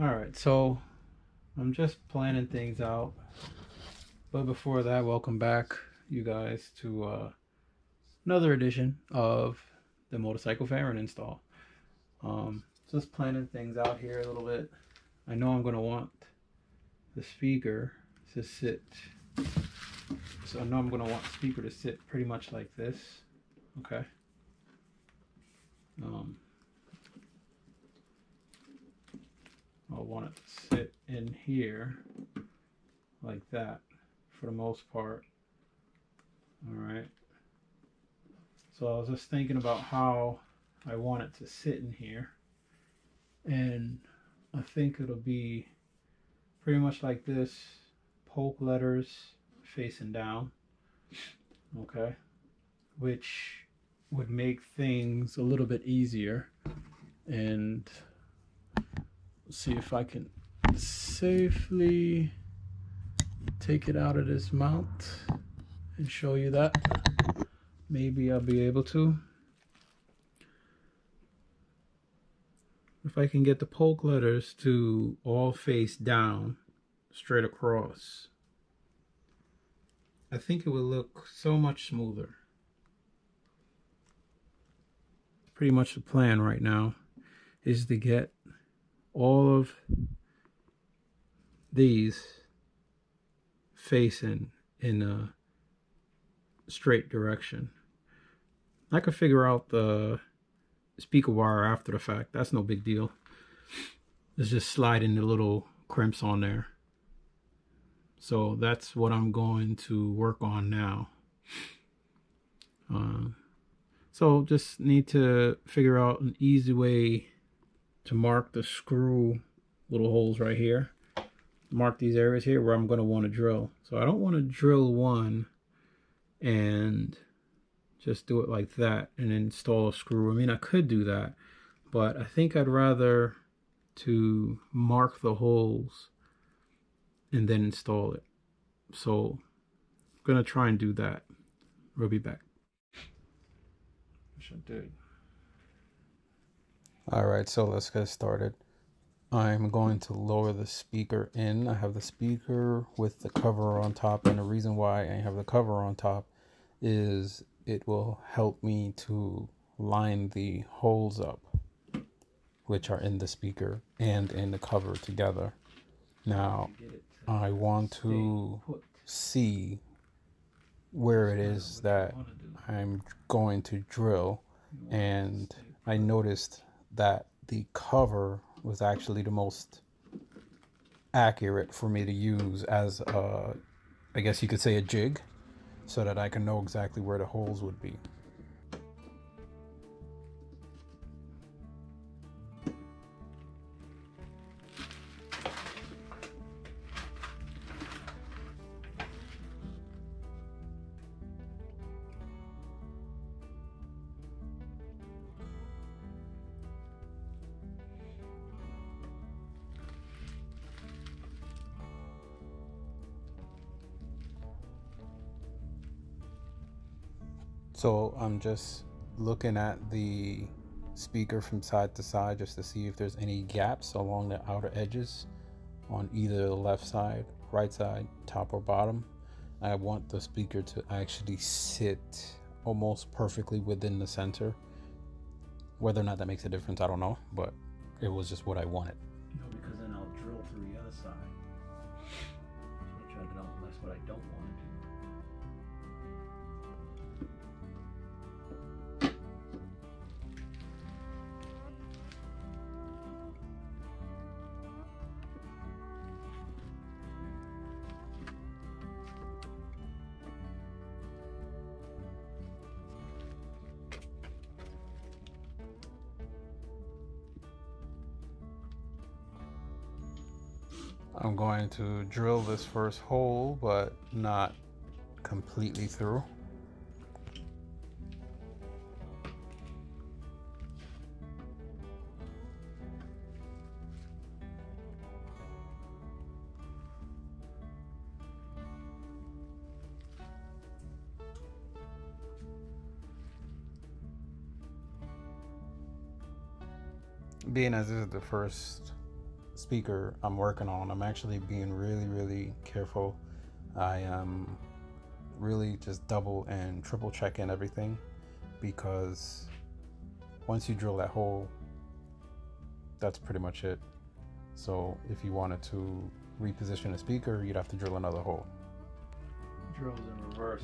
All right, so I'm just planning things out. But before that, welcome back, you guys, to uh, another edition of the Motorcycle Fairing install. Um, just planning things out here a little bit. I know I'm going to want the speaker to sit. So I know I'm going to want the speaker to sit pretty much like this. Okay. Um, I'll want it to sit in here like that for the most part. All right. So I was just thinking about how I want it to sit in here. And I think it'll be pretty much like this polk letters facing down. Okay. Which would make things a little bit easier. And see if I can safely take it out of this mount and show you that. Maybe I'll be able to. If I can get the polk letters to all face down, straight across, I think it will look so much smoother. Pretty much the plan right now is to get all of these facing in a straight direction. I could figure out the speaker wire after the fact. That's no big deal. It's just sliding the little crimps on there. So that's what I'm going to work on now. Uh, so just need to figure out an easy way to mark the screw little holes right here. Mark these areas here where I'm going to want to drill. So I don't want to drill one and just do it like that and install a screw. I mean, I could do that, but I think I'd rather to mark the holes and then install it. So I'm going to try and do that. We'll be back. I did. All right, so let's get started. I'm going to lower the speaker in. I have the speaker with the cover on top, and the reason why I have the cover on top is it will help me to line the holes up, which are in the speaker and in the cover together. Now, I want to see where it is that I'm going to drill, and I noticed that the cover was actually the most accurate for me to use as a, I guess you could say a jig so that I can know exactly where the holes would be. So I'm just looking at the speaker from side to side just to see if there's any gaps along the outer edges on either the left side, right side, top or bottom. I want the speaker to actually sit almost perfectly within the center. Whether or not that makes a difference, I don't know, but it was just what I wanted. I'm going to drill this first hole, but not completely through. Being as this is the first speaker I'm working on, I'm actually being really, really careful. I am really just double and triple checking everything because once you drill that hole, that's pretty much it. So if you wanted to reposition a speaker, you'd have to drill another hole. Drills in reverse.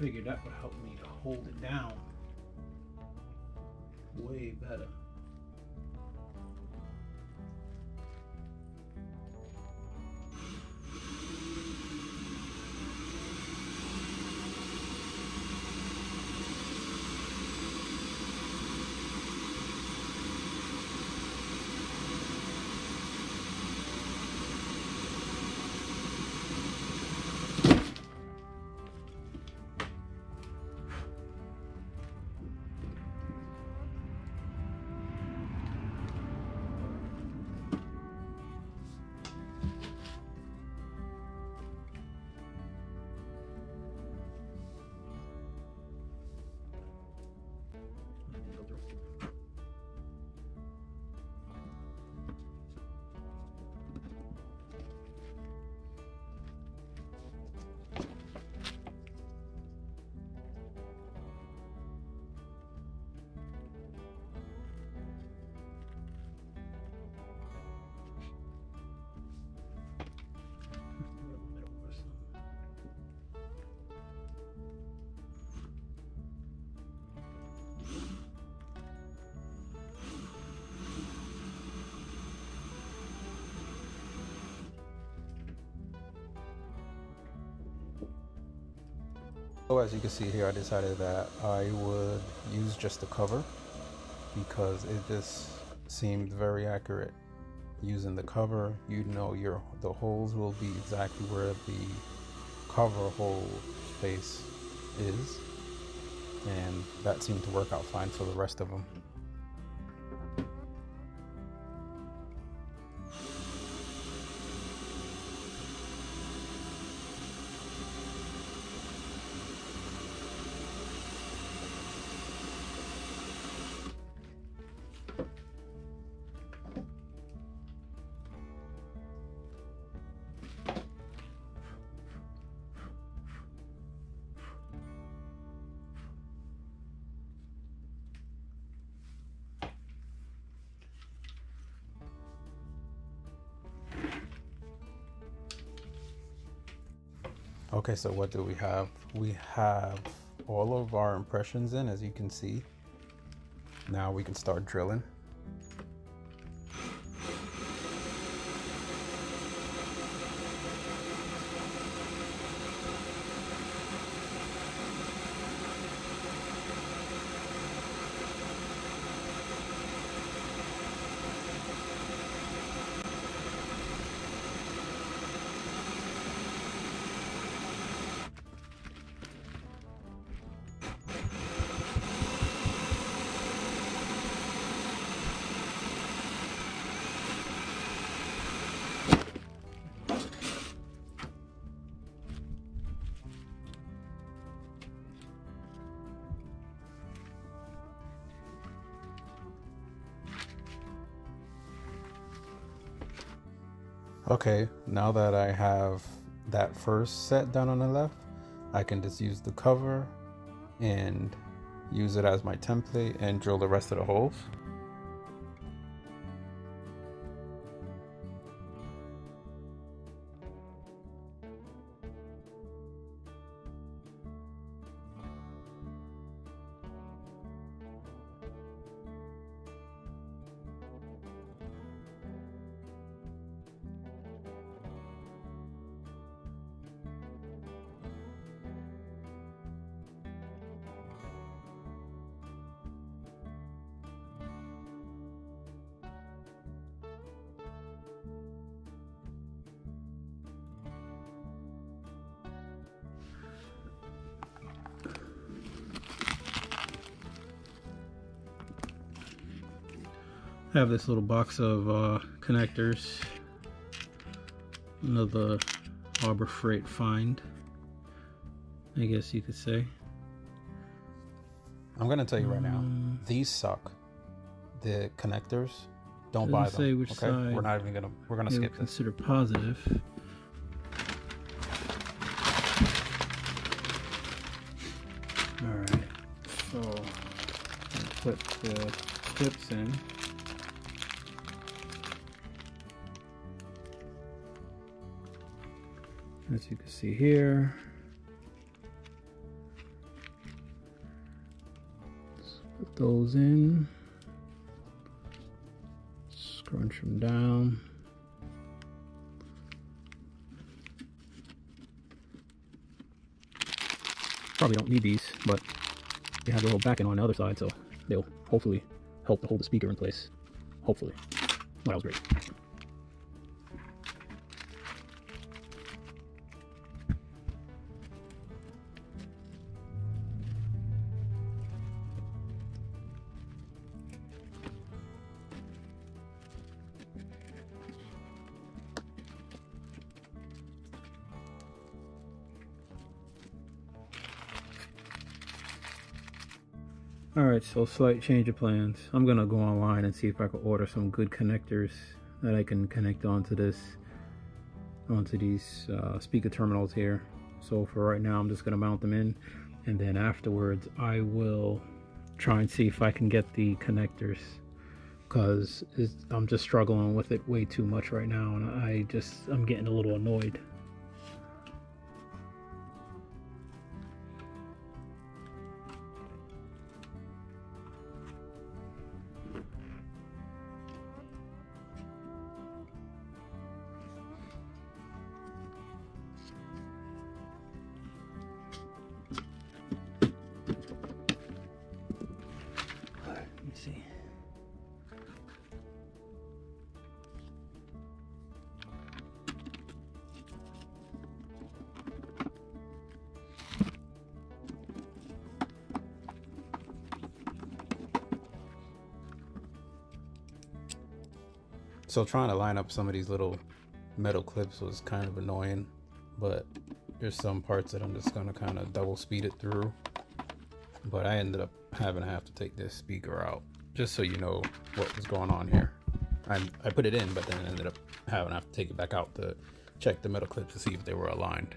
Figured that would help me to hold it down way better. So as you can see here, I decided that I would use just the cover because it just seemed very accurate. Using the cover, you know your the holes will be exactly where the cover hole space is, and that seemed to work out fine for the rest of them. Okay, so what do we have? We have all of our impressions in, as you can see. Now we can start drilling. Okay, now that I have that first set down on the left, I can just use the cover and use it as my template and drill the rest of the holes. Have this little box of uh, connectors. Another Harbor Freight find, I guess you could say. I'm gonna tell you right now, Um, these suck. The connectors, don't buy them. say which okay, side we're not even gonna. We're gonna skip this. consider positive. All right, so put the clips in. As you can see here. Let's put those in. Scrunch them down. Probably don't need these, but they have a little backing on the other side, so they'll hopefully help to hold the speaker in place. Hopefully. Well, that was great. Alright, so slight change of plans. I'm gonna go online and see if I can order some good connectors that I can connect onto this, onto these uh, speaker terminals here. So for right now, I'm just gonna mount them in, and then afterwards, I will try and see if I can get the connectors, because I'm just struggling with it way too much right now, and I just I'm getting a little annoyed. So trying to line up some of these little metal clips was kind of annoying, but there's some parts that I'm just gonna kind of double speed it through. But I ended up having to have to take this speaker out just so you know what was going on here. I, I put it in, but then ended up having to have to take it back out to check the metal clips to see if they were aligned.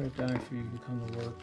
Right back for you to come to work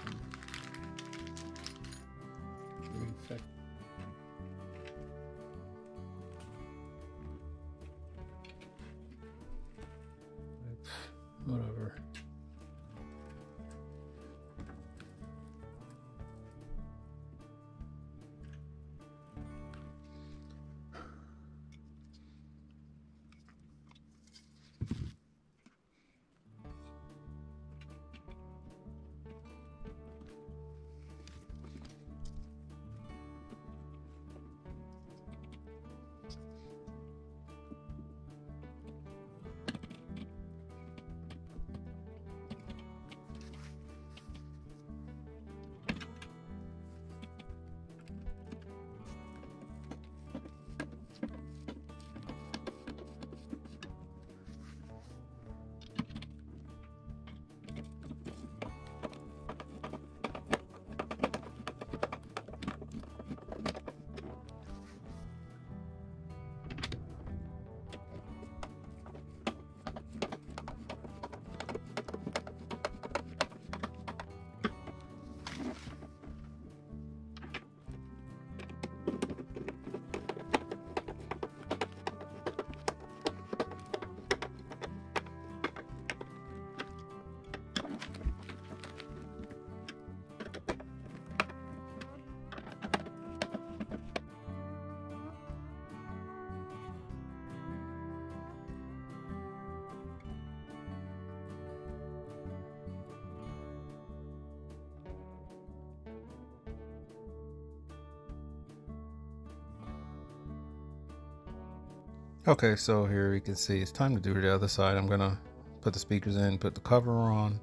Okay, so here you can see it's time to do the other side. I'm gonna put the speakers in, put the cover on,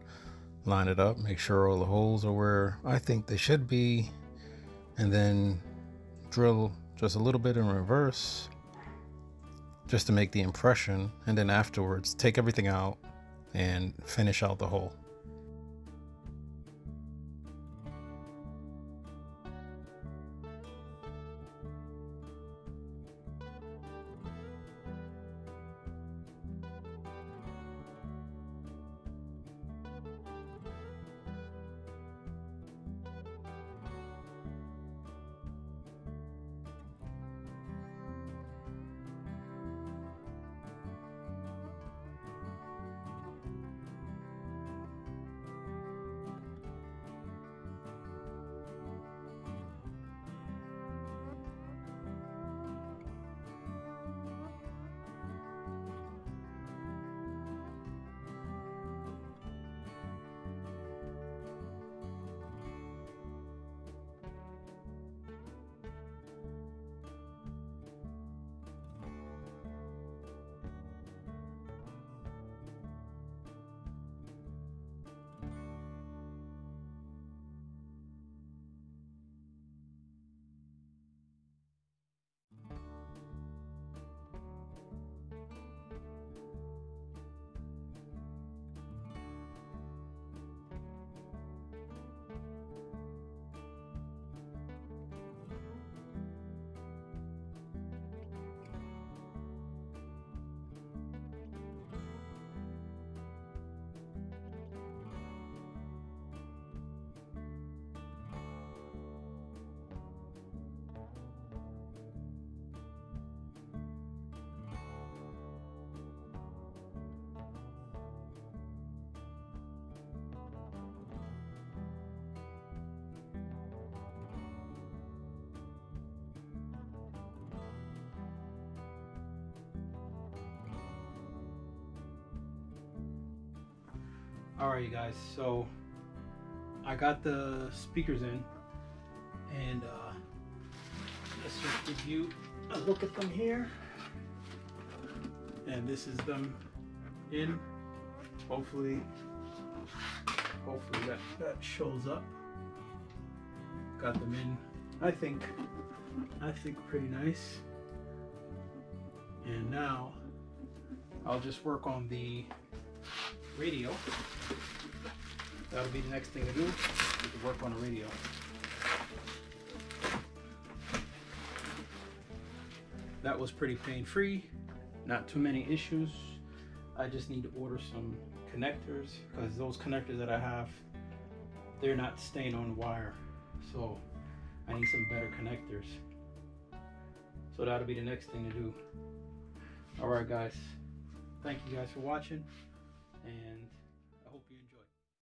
line it up, make sure all the holes are where I think they should be, and then drill just a little bit in reverse just to make the impression. And then afterwards, take everything out and finish out the hole. All right, you guys. So I got the speakers in, and uh, let's just give you a look at them here. And this is them in. Hopefully, hopefully that that shows up. Got them in. I think, I think pretty nice. And now I'll just work on the radio. That'll be the next thing to do, to work on a radio. That was pretty pain free, not too many issues. I just need to order some connectors because those connectors that I have, they're not staying on wire. So I need some better connectors. So that'll be the next thing to do. All right, guys. Thank you guys for watching and